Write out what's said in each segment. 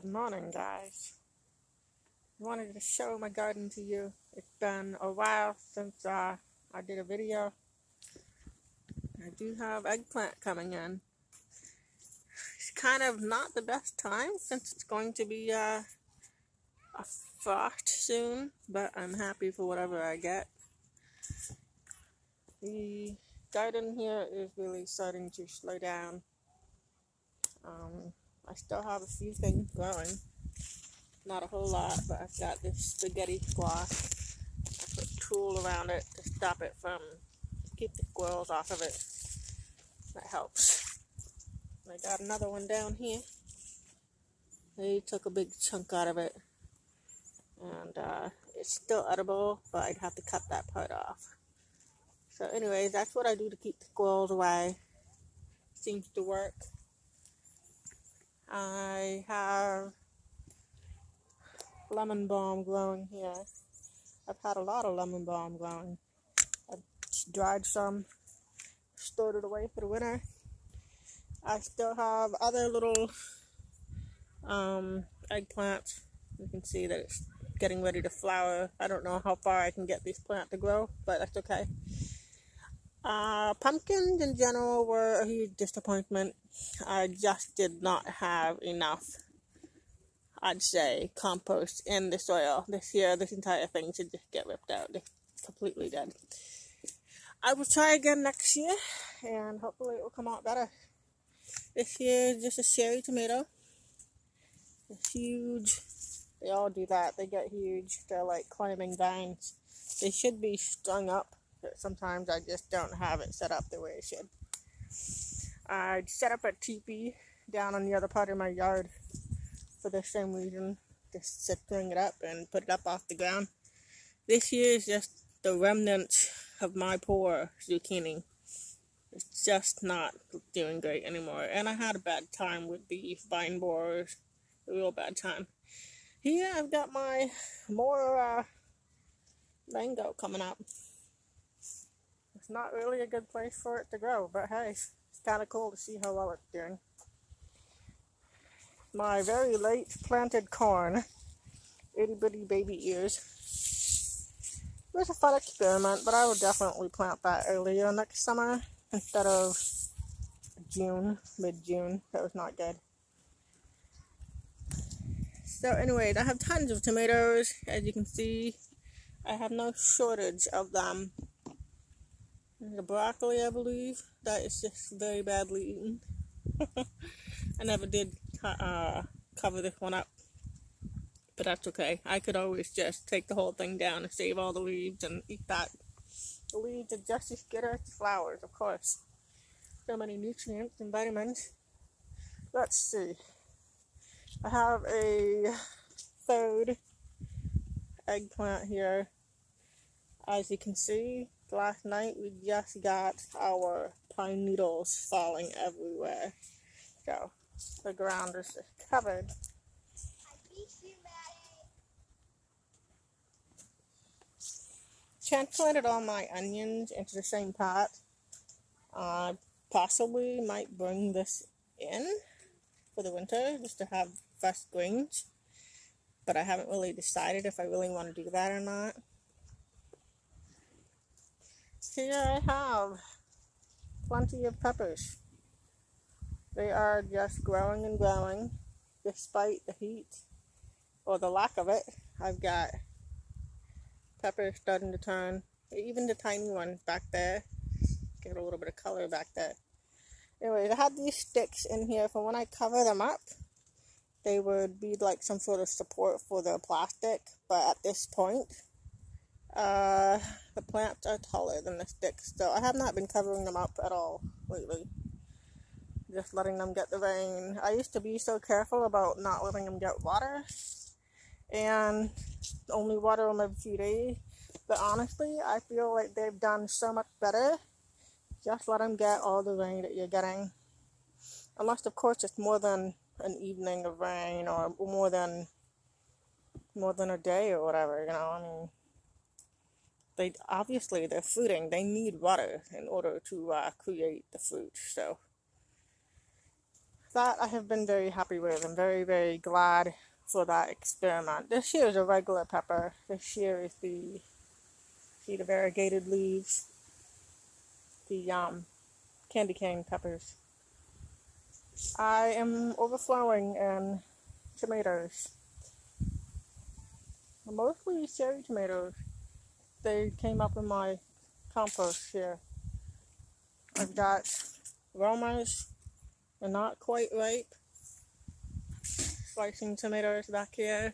Good morning, guys. I wanted to show my garden to you. It's been a while since uh, I did a video. I do have eggplant coming in. It's kind of not the best time since it's going to be uh, a frost soon, but I'm happy for whatever I get. The garden here is really starting to slow down. Um, I still have a few things growing. Not a whole lot, but I've got this spaghetti squash. I put tulle around it to stop it from, keep the squirrels off of it. That helps. I got another one down here. They took a big chunk out of it. And uh, it's still edible, but I'd have to cut that part off. So anyways, that's what I do to keep the squirrels away. Seems to work. I have lemon balm growing here. I've had a lot of lemon balm growing. I've dried some, stored it away for the winter. I still have other little um, eggplants. You can see that it's getting ready to flower. I don't know how far I can get this plant to grow, but that's okay. Uh, pumpkins in general were a huge disappointment. I just did not have enough, I'd say, compost in the soil. This year, this entire thing should just get ripped out. It's completely dead. I will try again next year, and hopefully it will come out better. This year is just a cherry tomato. It's huge. They all do that. They get huge. They're like climbing vines. They should be strung up sometimes I just don't have it set up the way it should. I set up a teepee down on the other part of my yard for the same reason, just setting it up and put it up off the ground. This year is just the remnants of my poor zucchini. It's just not doing great anymore. And I had a bad time with the vine borers. A real bad time. Here I've got my more uh, mango coming up it's not really a good place for it to grow, but hey, it's kind of cool to see how well it's doing. My very late planted corn, itty bitty baby ears. It was a fun experiment, but I would definitely plant that earlier next summer instead of June, mid-June. That was not good. So anyways, I have tons of tomatoes. As you can see, I have no shortage of them. The broccoli, I believe, that is just very badly eaten. I never did uh, cover this one up, but that's okay. I could always just take the whole thing down and save all the leaves and eat that. The leaves are just as good as the flowers, of course. So many nutrients and vitamins. Let's see. I have a third eggplant here. As you can see, last night we just got our pine needles falling everywhere. So the ground is just covered. Transplanted all my onions into the same pot. Uh, possibly might bring this in for the winter just to have fresh greens. But I haven't really decided if I really want to do that or not here I have plenty of peppers. They are just growing and growing despite the heat or the lack of it. I've got peppers starting to turn, even the tiny ones back there. Get a little bit of color back there. Anyways, I had these sticks in here for when I cover them up. They would be like some sort of support for the plastic, but at this point, uh, the plants are taller than the sticks, so I have not been covering them up at all lately. Just letting them get the rain. I used to be so careful about not letting them get water, and only water them every few days. But honestly, I feel like they've done so much better. Just let them get all the rain that you're getting. Unless, of course, it's more than an evening of rain or more than more than a day or whatever, you know. I mean, they obviously they're fruiting. They need water in order to uh, create the fruit. So that I have been very happy with. I'm very, very glad for that experiment. This here is a regular pepper. This year is the, see the variegated leaves, the um, candy cane peppers. I am overflowing in tomatoes. Mostly cherry tomatoes. They came up in my compost here. I've got Romas, they're not quite ripe. Slicing tomatoes back here.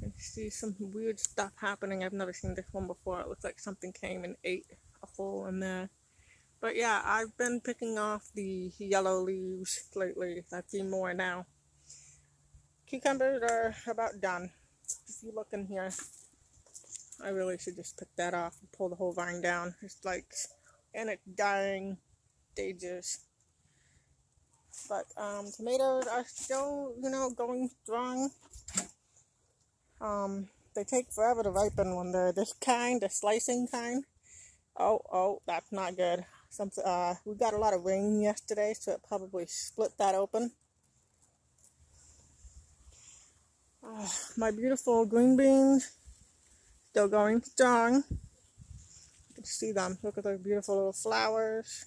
You see some weird stuff happening. I've never seen this one before. It looks like something came and ate a hole in there. But yeah, I've been picking off the yellow leaves lately. I've seen more now. Cucumbers are about done. If you look in here, I really should just pick that off and pull the whole vine down. It's like, and it's dying stages. But um, tomatoes are still, you know, going strong. Um, they take forever to ripen when they're this kind, the slicing kind. Oh, oh, that's not good. Some, uh, we got a lot of rain yesterday, so it probably split that open. My beautiful green beans still going strong. You can see them. Look at those beautiful little flowers.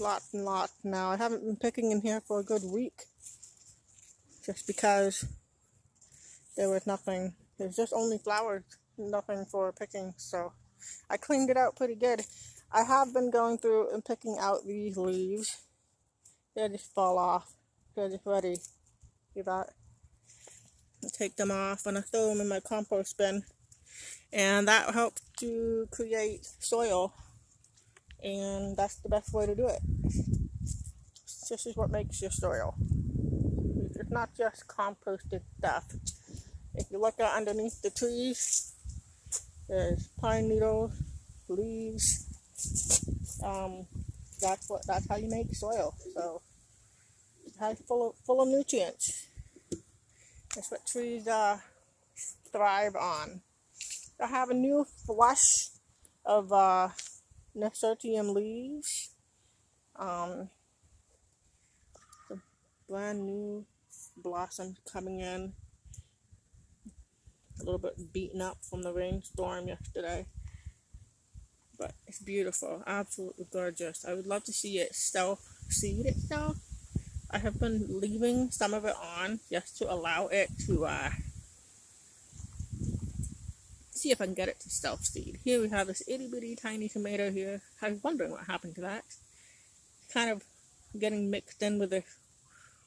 Lots and lots now. I haven't been picking in here for a good week. Just because there was nothing. There's just only flowers. Nothing for picking. So I cleaned it out pretty good. I have been going through and picking out these leaves. They just fall off. They're just ready. See that? I take them off and I throw them in my compost bin. And that helps to create soil. And that's the best way to do it. This is what makes your soil. It's not just composted stuff. If you look out underneath the trees, there's pine needles, leaves, um, that's what that's how you make soil. So it's full of full of nutrients. That's what trees uh, thrive on. I have a new flush of uh, nasturtium leaves. Um, the brand new blossoms coming in. A little bit beaten up from the rainstorm yesterday but it's beautiful, absolutely gorgeous. I would love to see it self seed itself. I have been leaving some of it on just to allow it to uh, see if I can get it to self seed. Here we have this itty bitty tiny tomato here. I was wondering what happened to that. kind of getting mixed in with this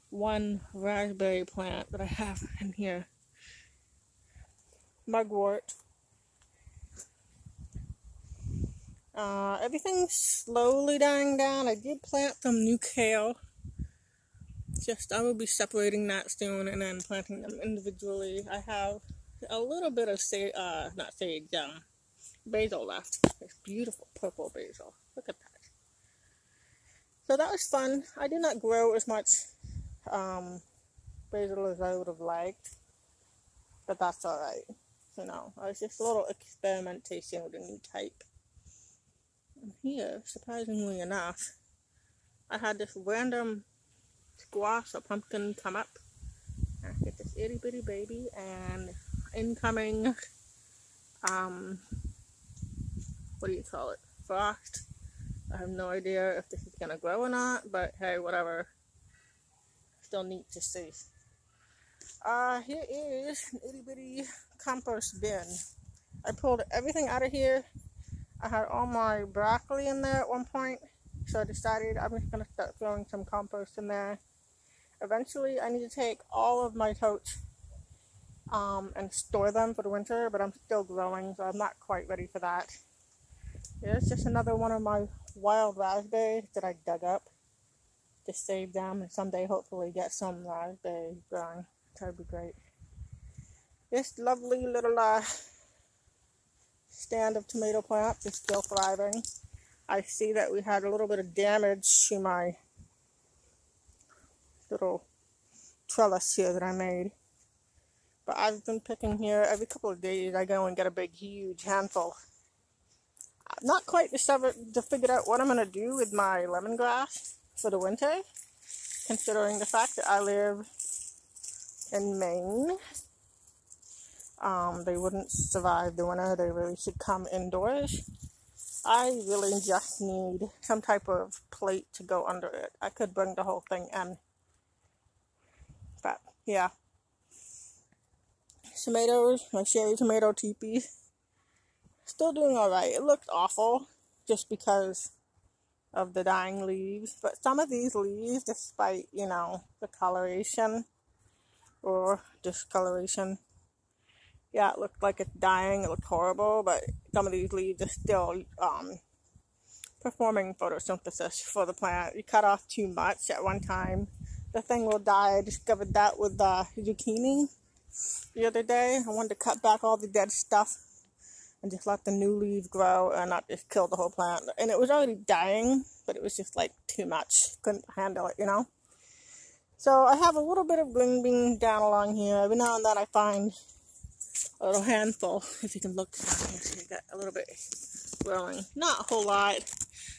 one raspberry plant that I have in here. Mugwort Uh, everything's slowly dying down. I did plant some new kale. Just, I will be separating that soon and then planting them individually. I have a little bit of sage, uh, not sage, um, basil left. It's beautiful purple basil. Look at that. So that was fun. I did not grow as much um, basil as I would have liked, but that's alright. You know, it was just a little experimentation with a new type And here, surprisingly enough, I had this random squash or pumpkin come up. I get this itty bitty baby and incoming, um, what do you call it? Frost. I have no idea if this is gonna grow or not, but hey, whatever. Still neat to see. Uh, here is an itty bitty compost bin. I pulled everything out of here I had all my broccoli in there at one point, so I decided I'm just going to start throwing some compost in there. Eventually, I need to take all of my totes um, and store them for the winter, but I'm still growing, so I'm not quite ready for that. Here's just another one of my wild raspberries that I dug up to save them and someday hopefully get some raspberries growing. That would be great. This lovely little uh, stand of tomato plant is still thriving. I see that we had a little bit of damage to my little trellis here that I made. But I've been picking here every couple of days. I go and get a big, huge handful. I'm not quite discovered to figure out what I'm going to do with my lemongrass for the winter. considering the fact that I live in Maine. Um, they wouldn't survive the winter. They really should come indoors. I really just need some type of plate to go under it. I could bring the whole thing in. But, yeah. Tomatoes, my cherry tomato teepee. Still doing alright. It looked awful just because of the dying leaves. But some of these leaves, despite, you know, the coloration or discoloration, yeah, it looked like it's dying. It looked horrible, but some of these leaves are still um, performing photosynthesis for the plant. You cut off too much at one time, the thing will die. I discovered that with the zucchini the other day. I wanted to cut back all the dead stuff and just let the new leaves grow and not just kill the whole plant. And it was already dying, but it was just like too much. Couldn't handle it, you know? So I have a little bit of green bean down along here. Every now and then I find a little handful. If you can look here, got a little bit growing. Not a whole lot.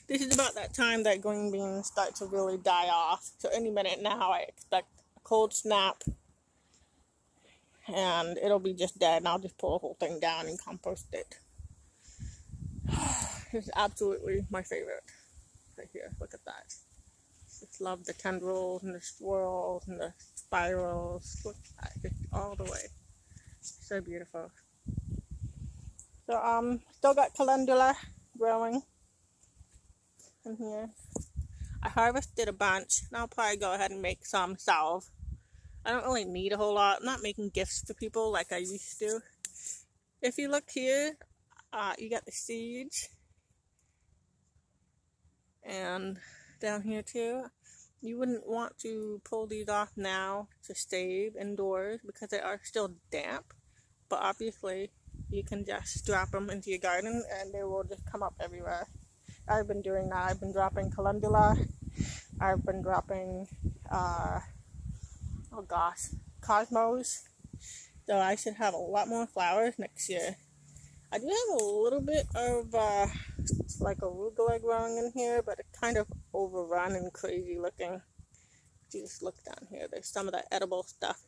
This is about that time that green beans start to really die off. So any minute now I expect a cold snap and it'll be just dead and I'll just pull the whole thing down and compost it. it's absolutely my favorite right here. Look at that. Just love the tendrils and the swirls and the spirals. Look at that, all the way. So beautiful. So um still got calendula growing in here. I harvested a bunch and I'll probably go ahead and make some salve I don't really need a whole lot. I'm not making gifts for people like I used to. If you look here, uh, you got the seeds. And down here too. You wouldn't want to pull these off now to stay indoors because they are still damp. But obviously, you can just drop them into your garden and they will just come up everywhere. I've been doing that. I've been dropping calendula. I've been dropping uh, oh gosh, cosmos. So I should have a lot more flowers next year. I do have a little bit of uh, like arugula growing in here, but it's kind of overrun and crazy looking. Just look down here. There's some of that edible stuff.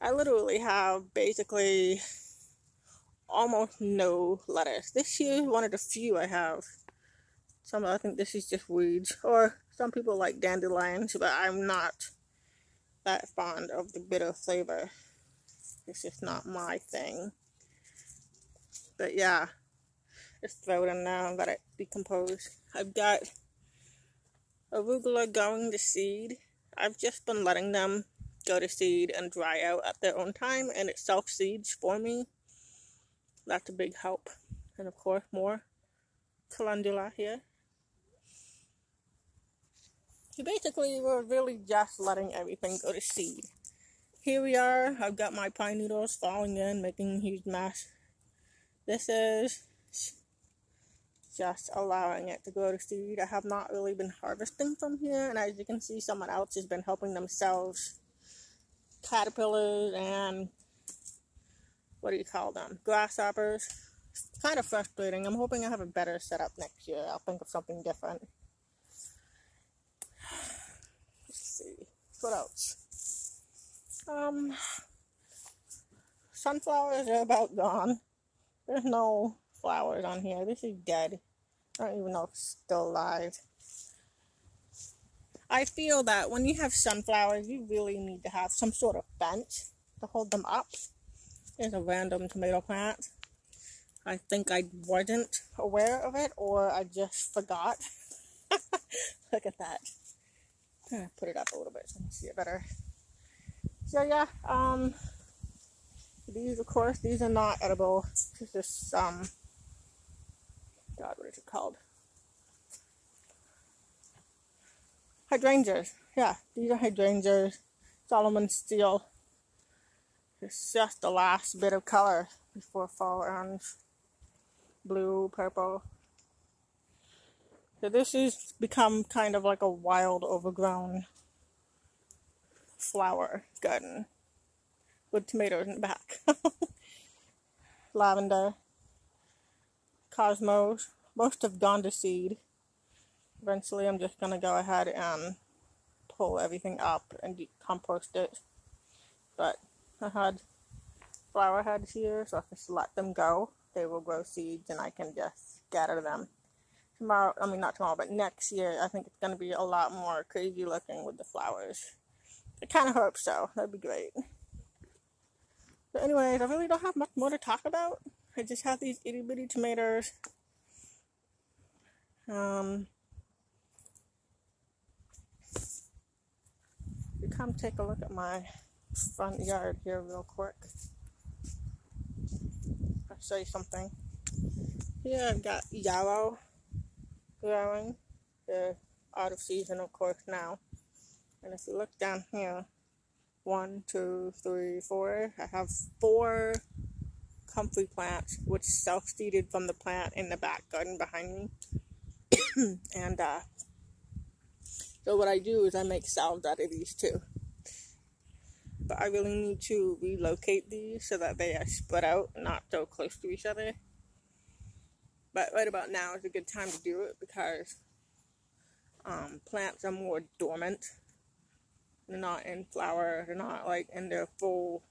I literally have basically almost no lettuce. This year is one of the few I have. Some I think this is just weeds, or some people like dandelions, but I'm not that fond of the bitter flavor. It's just not my thing. But yeah, just throw them now and let it decompose. I've got arugula going to seed. I've just been letting them go to seed and dry out at their own time, and it self seeds for me. That's a big help. And of course, more calendula here So basically we're really just letting everything go to seed. Here we are. I've got my pine needles falling in, making a huge mess. This is just allowing it to go to seed. I have not really been harvesting from here, and as you can see, someone else has been helping themselves. Caterpillars and what do you call them? Grasshoppers. It's kind of frustrating. I'm hoping I have a better setup next year. I'll think of something different. Let's see. What else? Um, sunflowers are about gone. There's no flowers on here. This is dead. I don't even know if it's still alive. I feel that when you have sunflowers, you really need to have some sort of fence to hold them up. There's a random tomato plant. I think I wasn't aware of it or I just forgot. Look at that put it up a little bit so you can see it better. So yeah, um, these of course these are not edible. This is um, God, what is it called? Hydrangeas. Yeah, these are hydrangeas. Solomon's seal. It's just the last bit of color before fall orange, blue, purple. So this has become kind of like a wild, overgrown flower garden with tomatoes in the back. Lavender, cosmos, most have gone to seed. Eventually I'm just going to go ahead and pull everything up and compost it. But I had flower heads here, so I just let them go. They will grow seeds and I can just scatter them. Tomorrow, I mean not tomorrow, but next year, I think it's going to be a lot more crazy looking with the flowers. I kind of hope so. That'd be great. But anyways, I really don't have much more to talk about. I just have these itty bitty tomatoes. Um, you come take a look at my front yard here real quick. I'll show you something. Here I've got yellow growing. They're out of season, of course, now. And if you look down here, one, two, three, four, I have four comfrey plants, which self-seeded from the plant in the back garden behind me. and uh, so what I do is I make salads out of these too. But I really need to relocate these so that they are spread out, not so close to each other. But right about now is a good time to do it because um, plants are more dormant. They're not in flower. They're not like in their full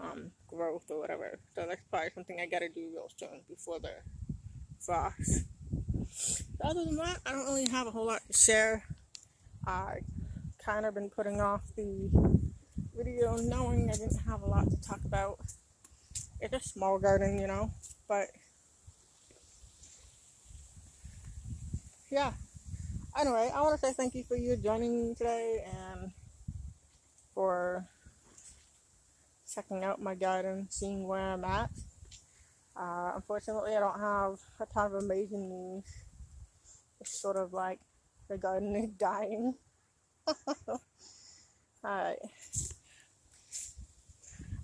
um, growth or whatever. So that's probably something I gotta do real soon before the frost. Other than that, I don't really have a whole lot to share. I kind of been putting off the video knowing I didn't have a lot to talk about. It's a small garden, you know, but yeah. Anyway, I want to say thank you for you joining me today and for checking out my garden, seeing where I'm at. Uh, unfortunately, I don't have a ton of amazing news. It's sort of like the garden is dying. Alright.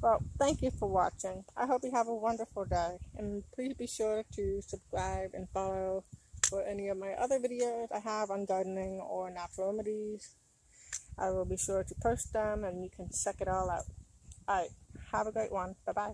Well, thank you for watching. I hope you have a wonderful day. And please be sure to subscribe and follow for any of my other videos I have on gardening or natural remedies. I will be sure to post them and you can check it all out. Alright, have a great one. Bye bye.